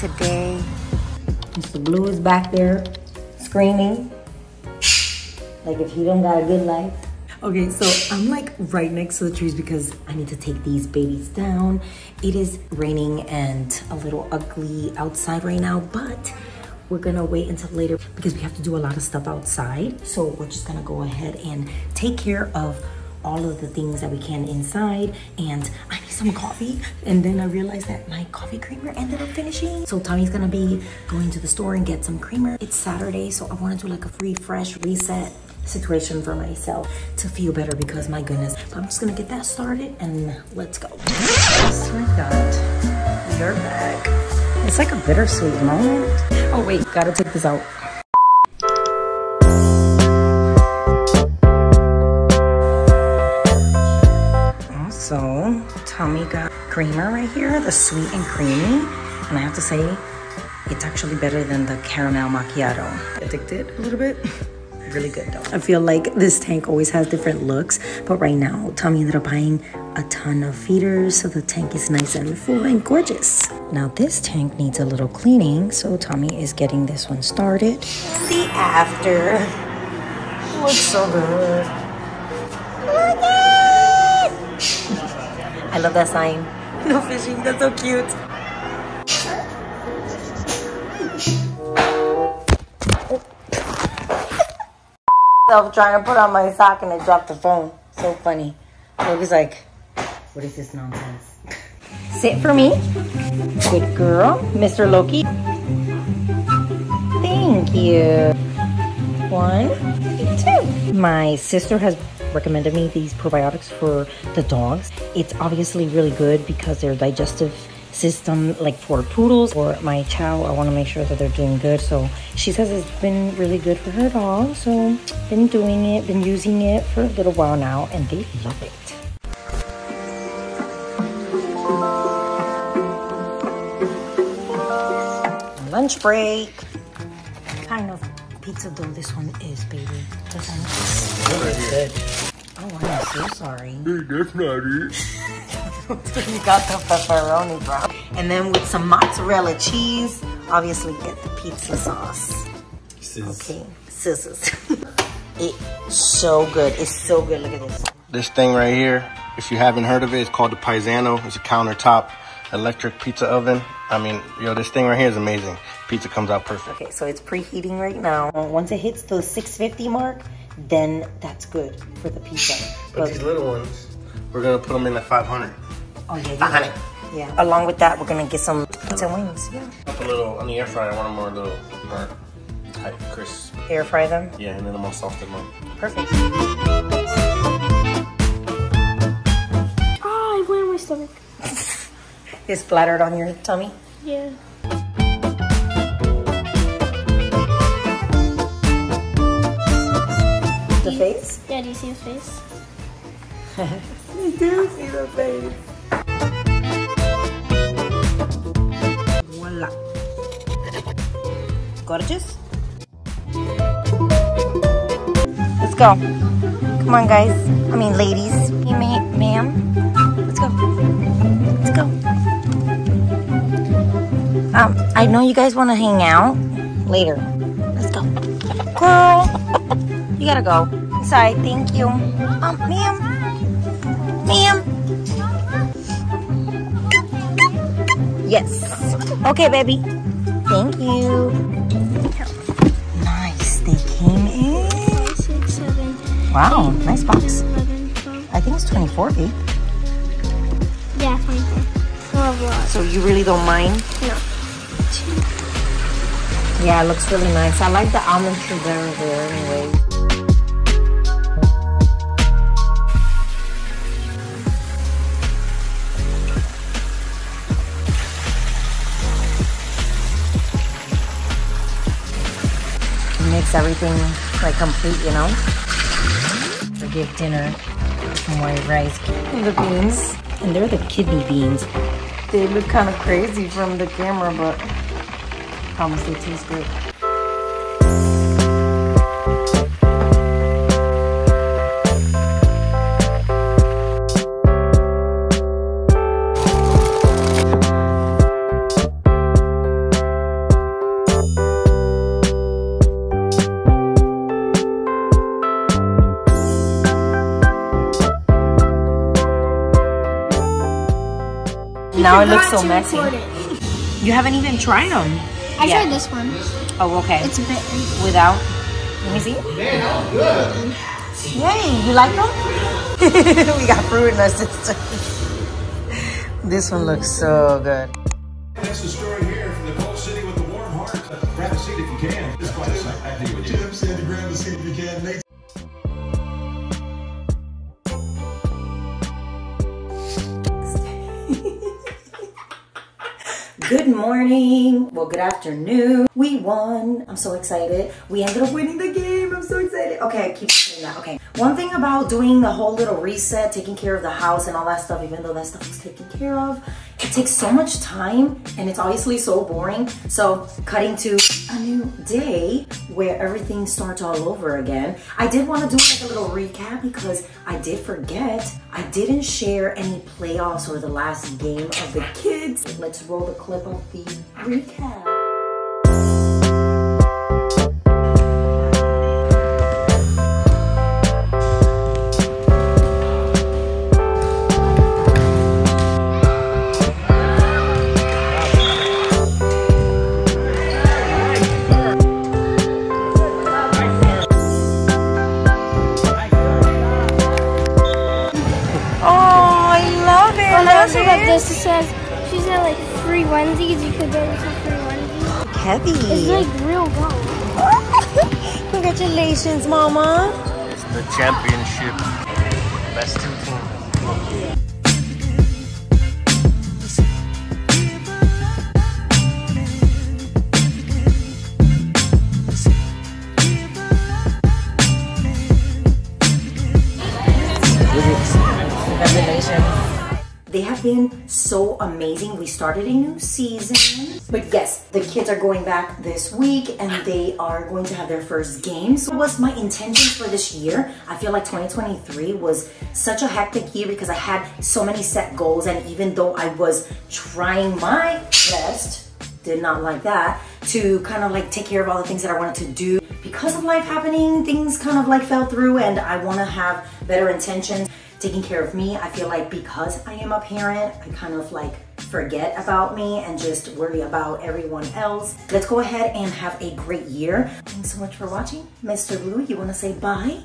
today. Mr. Blue is back there screaming. Like if he don't got a good life. Okay, so I'm like right next to the trees because I need to take these babies down. It is raining and a little ugly outside right now, but we're gonna wait until later because we have to do a lot of stuff outside. So we're just gonna go ahead and take care of all of the things that we can inside and I need some coffee. And then I realized that my coffee creamer ended up finishing. So Tommy's gonna be going to the store and get some creamer. It's Saturday so I want to do like a free fresh reset situation for myself to feel better because my goodness but I'm just gonna get that started and let's go. Oh my god you're back it's like a bittersweet moment. Oh wait gotta take this out So Tommy got creamer right here, the sweet and creamy. And I have to say, it's actually better than the caramel macchiato. Addicted a little bit. Really good though. I feel like this tank always has different looks, but right now Tommy ended up buying a ton of feeders so the tank is nice and full and gorgeous. Now this tank needs a little cleaning, so Tommy is getting this one started. The after oh, looks so good. I love that sign. No fishing, that's so cute. Self trying to put on my sock and I dropped the phone. So funny. Logan's like, what is this nonsense? Sit for me. Good girl. Mr. Loki. Thank you. One, two. My sister has recommended me these probiotics for the dogs. It's obviously really good because their digestive system, like for poodles or my chow, I want to make sure that they're doing good. So she says it's been really good for her dog. So been doing it, been using it for a little while now, and they love it. Lunch break. Kind of pizza dough this one is, baby. This one is. Oh, I'm so sorry. Hey, that's not it. you got the pepperoni, bro. And then with some mozzarella cheese, obviously get the pizza sauce. Okay, scissors. it's so good. It's so good. Look at this. This thing right here, if you haven't heard of it, it's called the Piezano. It's a countertop electric pizza oven. I mean, yo, this thing right here is amazing. Pizza comes out perfect. Okay, so it's preheating right now. Once it hits the 650 mark, then that's good for the pizza. But, these little ones, we're gonna put them in at 500. Oh yeah, yeah. Yeah. Along with that, we're gonna get some pizza wings. Yeah. Up a little on the air fryer. I want them more little burnt, tight, crisp. Air fry them. Yeah, and then them all soft and more. Perfect. Ah, I went in my stomach. It splattered on your tummy. Yeah. The face. Yeah, do you see his face? You do see the face. Voila. Gorgeous. Let's go. Come on, guys. I mean, ladies. I know you guys want to hang out later. Let's go. Girl, you gotta go. Inside. Thank you. Um, ma'am. Ma'am. Yes. Okay, baby. Thank you. Nice. They came in. Five, six, seven, Wow, nice box. I think it's 24, babe. Yeah, 24. I love a lot. So you really don't mind? No. Yeah, it looks really nice. I like the almond tree there, there anyway. It makes everything like complete, you know? Forgive dinner. Some white rice. And the beans. And they're the kidney beans. They look kind of crazy from the camera, but promise they taste great. Now it looks so messy. You haven't even tried them. I yet. tried this one. Oh, okay. It's bitten. Without? Let me see. good. Yay, you like them? we got fruit in our system. this one looks so good. That's the story here from the cold city with the warm heart. Grab a seat if you can. This quite a Tim said to grab a seat if you can. Good morning. Well, good afternoon. We won. I'm so excited. We ended up winning the game. I'm so excited. Okay, I keep saying that. Okay. One thing about doing the whole little reset, taking care of the house and all that stuff, even though that stuff was taken care of, it takes so much time and it's obviously so boring. So cutting to new day where everything starts all over again. I did want to do like a little recap because I did forget. I didn't share any playoffs or the last game of the kids. Let's roll the clip of the recap. This. It says she said like free onesies. You could get some free onesies. Heavy. It's like real gold. Congratulations, Mama. It's the championship. Best two teams. They have been so amazing. We started a new season. But yes, the kids are going back this week and they are going to have their first games. So was my intention for this year? I feel like 2023 was such a hectic year because I had so many set goals and even though I was trying my best, did not like that, to kind of like take care of all the things that I wanted to do. Because of life happening, things kind of like fell through and I want to have better intentions taking care of me. I feel like because I am a parent, I kind of like forget about me and just worry about everyone else. Let's go ahead and have a great year. Thanks so much for watching. Mr. Blue, you wanna say bye?